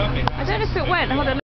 I don't know if it went. Hold on.